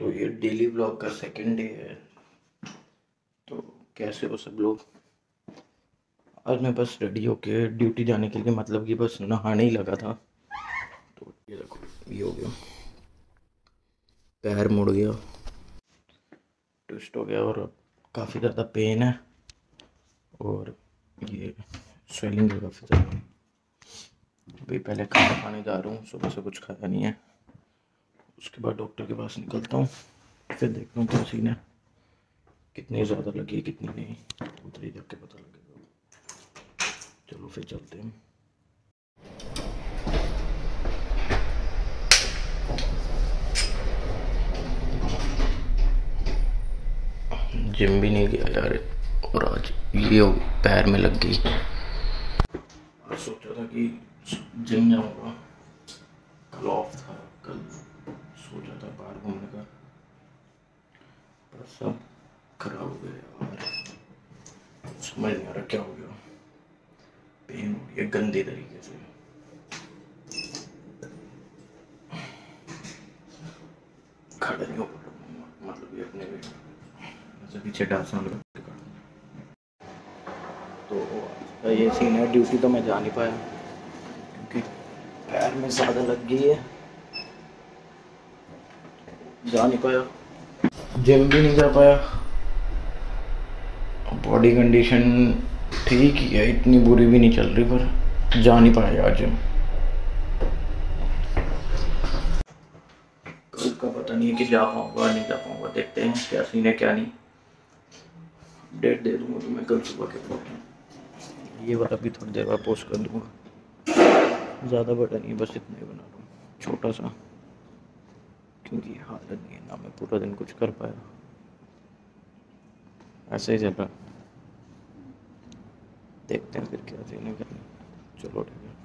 तो ये daily blog का सेकंड डे है। तो कैसे हो सब लोग? आज मैं बस रेडी होके ड्यूटी जाने के लिए मतलब कि बस नहाने ही लगा था। तो ये देखो, ये हो गया। पैर मुड़ गया। ट्विस्ट हो गया और काफ़ी ज़्यादा पेन है। और ये स्वेलिंग है काफ़ी ज़्यादा अभी पहले खाना खाने जा रहा हूँ, सुबह से कुछ खाया नहीं है। उसके बाद डॉक्टर के पास निकलता हूँ, फिर देखता हूँ क्या सीन है। कितनी ज़्यादा लगी है, कितनी नहीं, उधर ही जाके पता लगेगा। चलो फिर चलते हैं। जिम भी नहीं गया यार, और आज ये पैर में लग गई। सोचा था कि जिम जाऊँगा कल ऑफ़ था कल सोचा था बाहर घूमने का पर सब खराब हो गया यार समझ नहीं आ रहा क्या हो गया पेन हो है गंदे तरीके से खड़ा नहीं हो मतलब ये अपने ऐसे पीछे हूँ। तो ये सीन है ड्यूटी तो मैं जा नहीं पाया क्योंकि पैर में ज़्यादा लग गई है जा नहीं पाया जिम भी नहीं जा पाया। बॉडी कंडीशन ठीक ही है, इतनी बुरी भी नहीं चल रही, पर जा नहीं पाया यार जिम कल का पता नहीं है कि जा पाऊँगा, नहीं जा पाऊँगा, देखते हैं क्या सीन है, क्या नहीं। डेट दे दूँगा तो मैं कल सुबह के ये वाला भी थोड़ी देर बाद पोस्ट कर दूँगा। ज़्यादा बड़ा नहीं बस इतना ही बना रहा छोटा सा। क्योंकि हालत नहीं है, ना मैं पूरा दिन कुछ कर पाया। ऐसे ही चल रहा। देखते हैं फिर क्या सीन है चलो ठीक है।